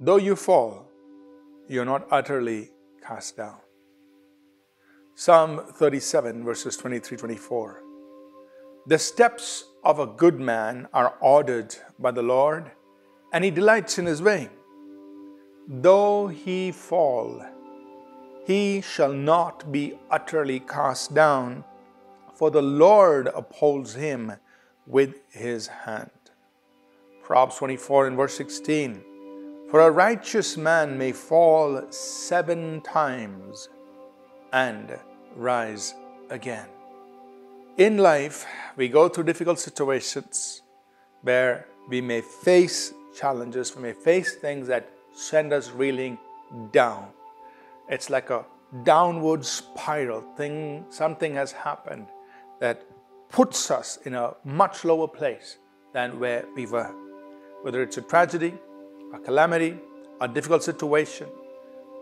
though you fall, you're not utterly cast down. Psalm 37, verses 23 24. The steps of a good man are ordered by the Lord, and he delights in his way. Though he fall, he shall not be utterly cast down, for the Lord upholds him with his hand. Proverbs 24 and verse 16. For a righteous man may fall seven times and rise again. In life, we go through difficult situations where we may face challenges, we may face things that send us reeling down. It's like a downward spiral thing, something has happened that puts us in a much lower place than where we were. Whether it's a tragedy, a calamity, a difficult situation,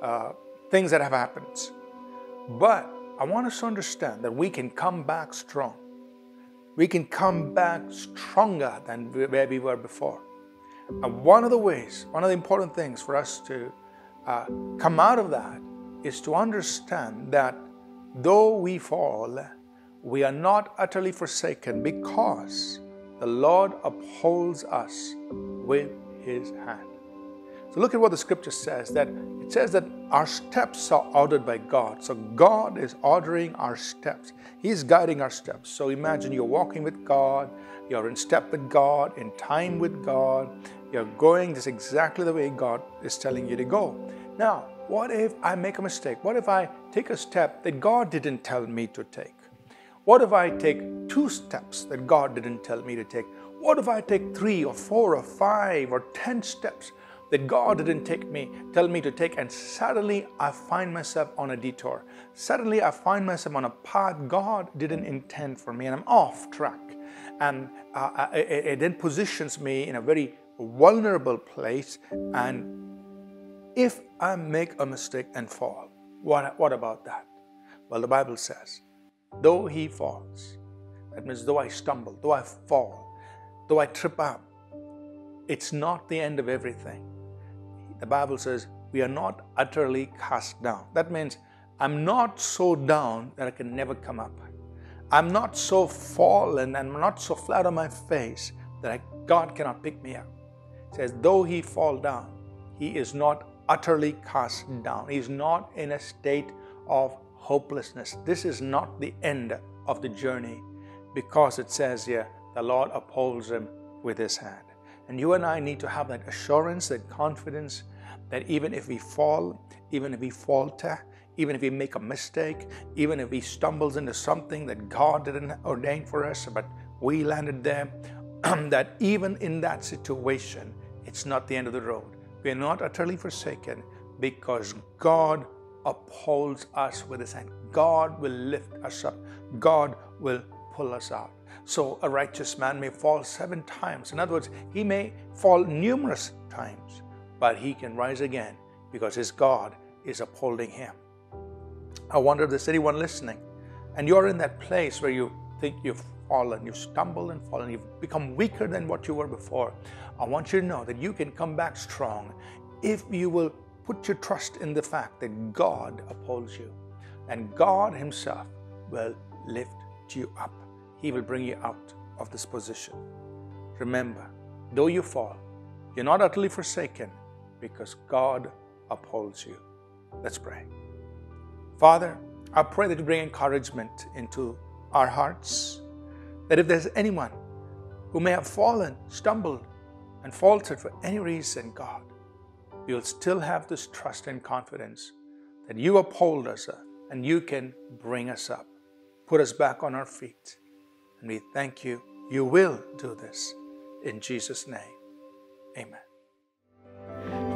uh, things that have happened. But I want us to understand that we can come back strong. We can come back stronger than where we were before. And one of the ways, one of the important things for us to uh, come out of that is to understand that though we fall, we are not utterly forsaken because the Lord upholds us with his hand. So look at what the scripture says that it says that our steps are ordered by God. So God is ordering our steps. He's guiding our steps. So imagine you're walking with God, you're in step with God, in time with God, you're going just exactly the way God is telling you to go. Now, what if I make a mistake? What if I take a step that God didn't tell me to take? What if I take two steps that God didn't tell me to take? What if I take three or four or five or ten steps that God didn't take me, tell me to take, and suddenly I find myself on a detour. Suddenly I find myself on a path God didn't intend for me, and I'm off track. And uh, it, it then positions me in a very vulnerable place. And if I make a mistake and fall, what, what about that? Well, the Bible says, though he falls, that means though I stumble, though I fall, though I trip up, it's not the end of everything the Bible says we are not utterly cast down. That means I'm not so down that I can never come up. I'm not so fallen and I'm not so flat on my face that I, God cannot pick me up. It says, though he fall down, he is not utterly cast down. He is not in a state of hopelessness. This is not the end of the journey because it says here, the Lord upholds him with his hand. And you and I need to have that assurance, that confidence that even if we fall, even if we falter, even if we make a mistake, even if we stumbles into something that God didn't ordain for us, but we landed there, that even in that situation, it's not the end of the road. We are not utterly forsaken because God upholds us with His hand. God will lift us up. God will pull us out. So a righteous man may fall seven times. In other words, he may fall numerous times but he can rise again because his God is upholding him. I wonder if there's anyone listening and you're in that place where you think you've fallen, you've stumbled and fallen, you've become weaker than what you were before. I want you to know that you can come back strong if you will put your trust in the fact that God upholds you and God Himself will lift you up. He will bring you out of this position. Remember, though you fall, you're not utterly forsaken because God upholds you. Let's pray. Father, I pray that you bring encouragement into our hearts. That if there's anyone who may have fallen, stumbled, and faltered for any reason, God, we will still have this trust and confidence that you uphold us uh, and you can bring us up, put us back on our feet. And we thank you. You will do this. In Jesus' name, amen.